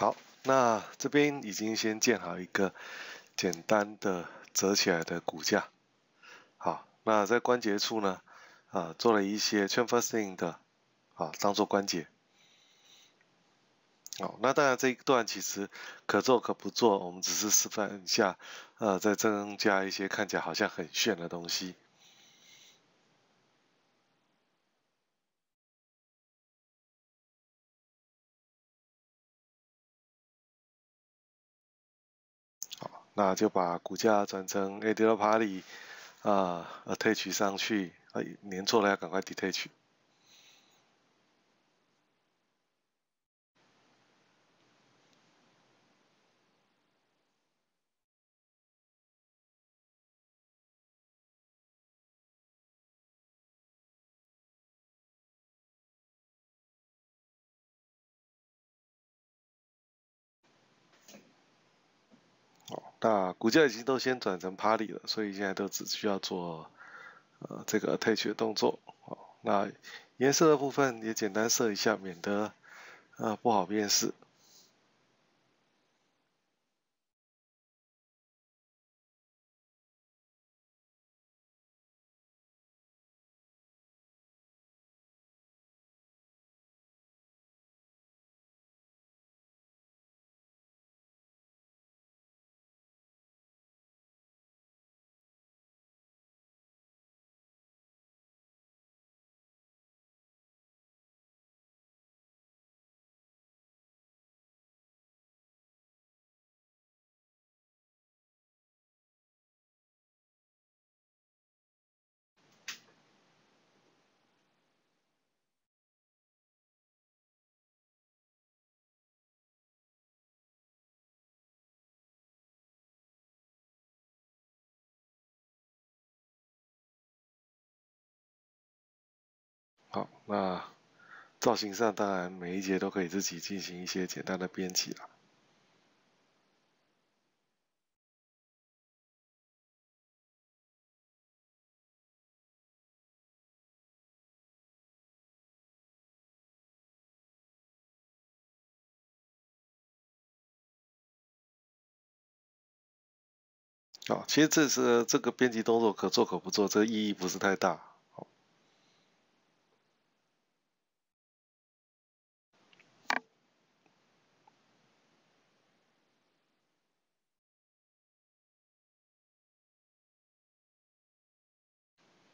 好，那这边已经先建好一个简单的折起来的骨架。好，那在关节处呢，啊，做了一些 transferring 的，啊，当做关节。好，那当然这一段其实可做可不做，我们只是示范一下，呃，再增加一些看起来好像很炫的东西。那就把股价转成 a d l Party 啊，attach 上去，啊，粘错了要赶快 detach。那股价已经都先转成趴底了，所以现在都只需要做呃这个退出的动作。好，那颜色的部分也简单设一下，免得呃不好辨识。好，那造型上当然每一节都可以自己进行一些简单的编辑了。好，其实这是这个编辑动作可做可不做，这个意义不是太大。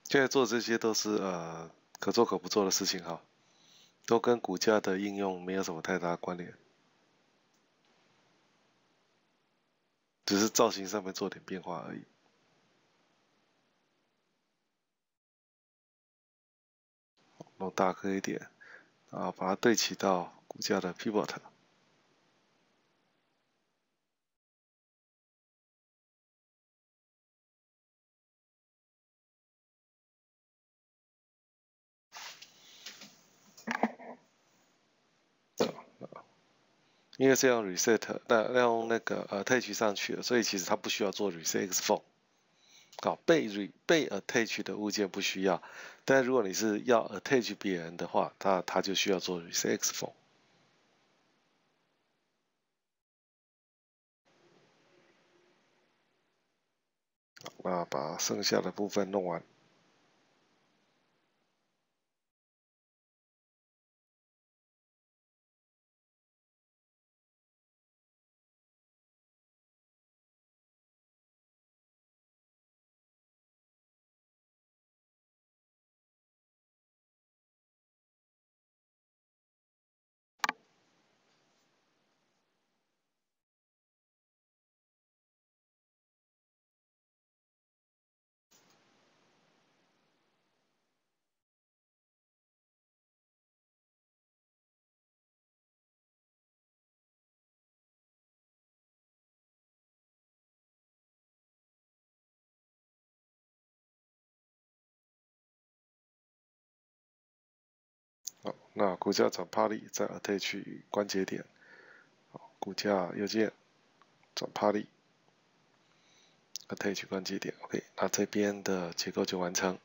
现在做这些都是呃可做可不做的事情哈，都跟骨架的应用没有什么太大关联，只是造型上面做点变化而已。弄大颗一点，啊，把它对齐到骨架的 pivot。因为是用 reset，那用那个呃 attach 上去了，所以其实它不需要做 reset exform。好，被 re 被 attach 的物件不需要，但如果你是要 attach 别人的话，它它就需要做 reset x form。那把剩下的部分弄完。好，那骨架转 Party 再 Attach 关节点。好，骨架右键转 Party，Attach 关节点。OK，那这边的结构就完成。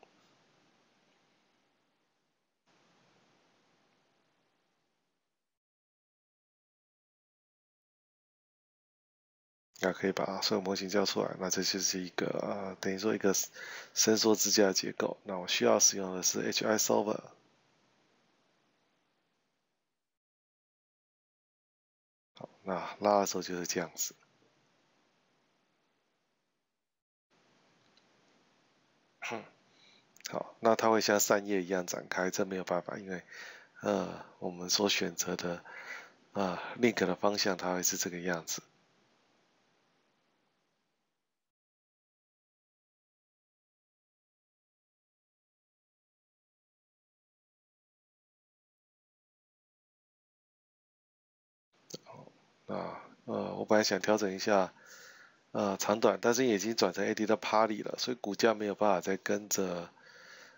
那可以把所有模型交出来，那这就是一个呃，等于说一个伸缩支架结构。那我需要使用的是 HI Solver。那拉的时候就是这样子。好，那它会像扇叶一样展开，这没有办法，因为呃，我们所选择的呃 link 的方向，它会是这个样子。啊，呃，我本来想调整一下，呃，长短，但是已经转成 AD 的 Party 了，所以股价没有办法再跟着，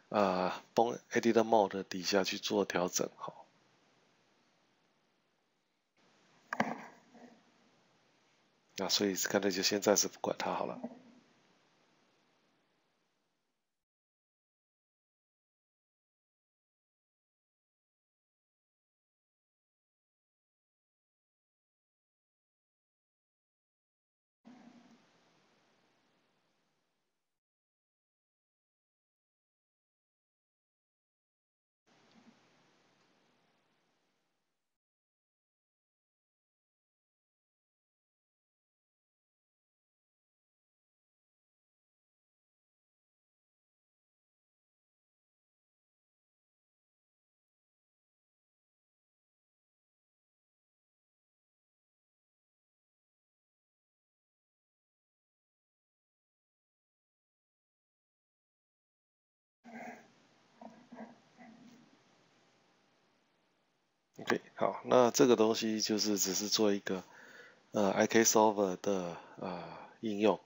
啊，崩 AD 的 Mode 底下去做调整，好。那所以干脆就先暂时不管它好了。OK，好，那这个东西就是只是做一个呃 IK Solver 的呃应用。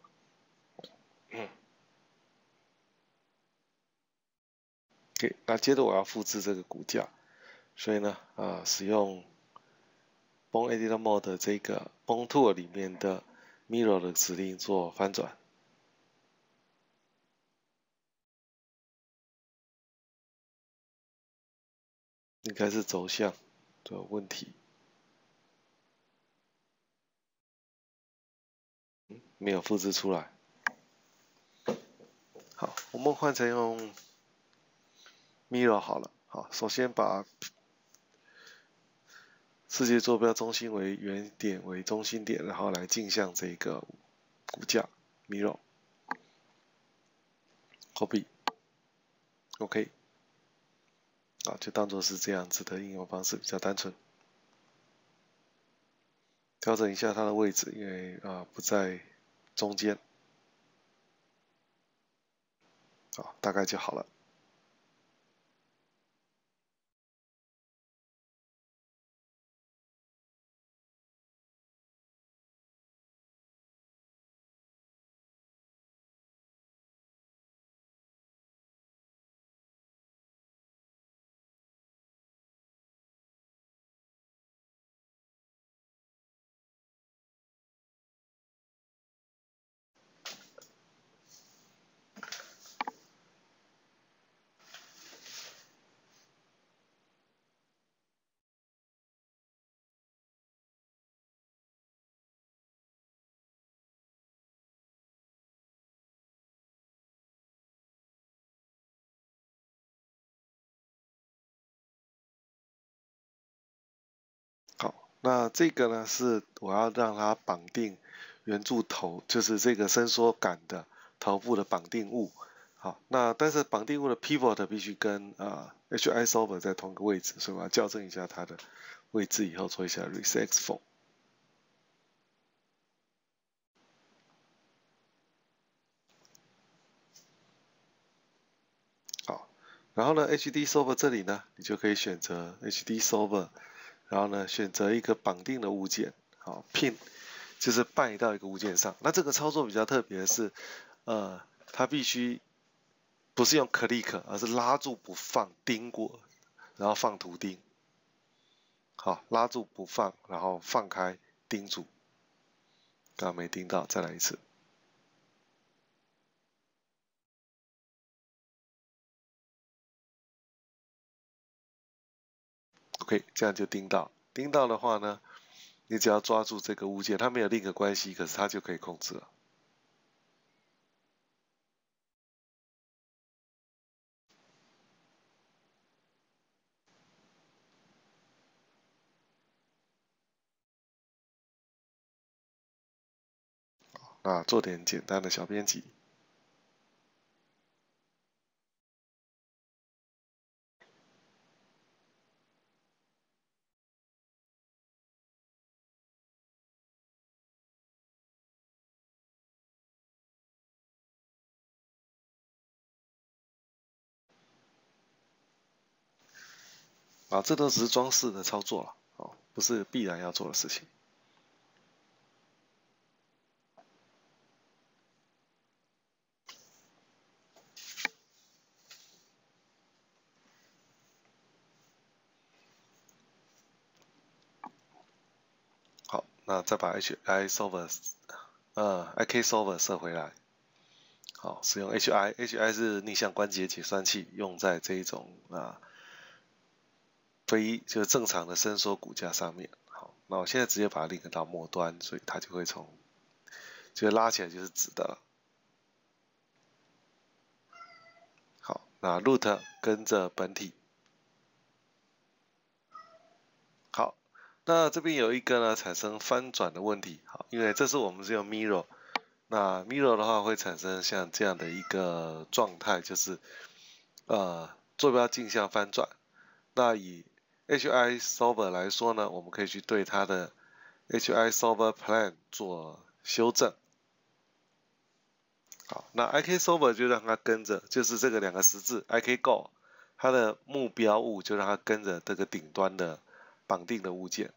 OK，那接着我要复制这个骨架，所以呢，啊，使用 Bone Editor Mode 这个 Bone Tool 里面的 Mirror 的指令做翻转。应该是走向。的问题，没有复制出来。好，我们换成用 Mirror 好了。好，首先把世界坐标中心为原点为中心点，然后来镜像这个骨架 Mirror，Copy，OK。啊，就当做是这样子的应用方式比较单纯。调整一下它的位置，因为啊不在中间。啊，大概就好了。那这个呢是我要让它绑定圆柱头，就是这个伸缩杆的头部的绑定物。好，那但是绑定物的 pivot 必须跟啊 HI Solver 在同一个位置，所以我要校正一下它的位置以后做一下 reset for。好，然后呢 HD Solver 这里呢，你就可以选择 HD Solver。然后呢，选择一个绑定的物件，好，pin 就是办移到一个物件上。那这个操作比较特别的是，呃，它必须不是用 click，而是拉住不放，钉过，然后放图钉。好，拉住不放，然后放开，钉住。刚刚没钉到，再来一次。OK，这样就盯到。盯到的话呢，你只要抓住这个物件，它没有另一个关系，可是它就可以控制了。啊，做点简单的小编辑。啊，这都只是装饰的操作了，哦，不是必然要做的事情。好，那再把 HI Solver，呃，IK Solver 设回来。好，使用 HI，HI 是逆向关节计算器，用在这一种啊。非就是正常的伸缩骨架上面，好，那我现在直接把它 link 到末端，所以它就会从，就拉起来就是直的。好，那 root 跟着本体。好，那这边有一个呢产生翻转的问题，好，因为这是我们是用 mirror，那 mirror 的话会产生像这样的一个状态，就是呃坐标镜像翻转，那以 HI Solver 来说呢，我们可以去对它的 HI Solver Plan 做修正。好，那 IK Solver 就让它跟着，就是这个两个十字 IK Go，它的目标物就让它跟着这个顶端的绑定的物件。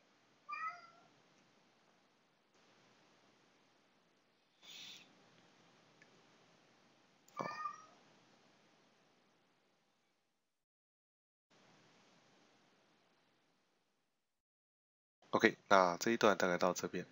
OK，那这一段大概到这边。